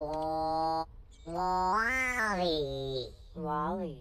Wally. Wally.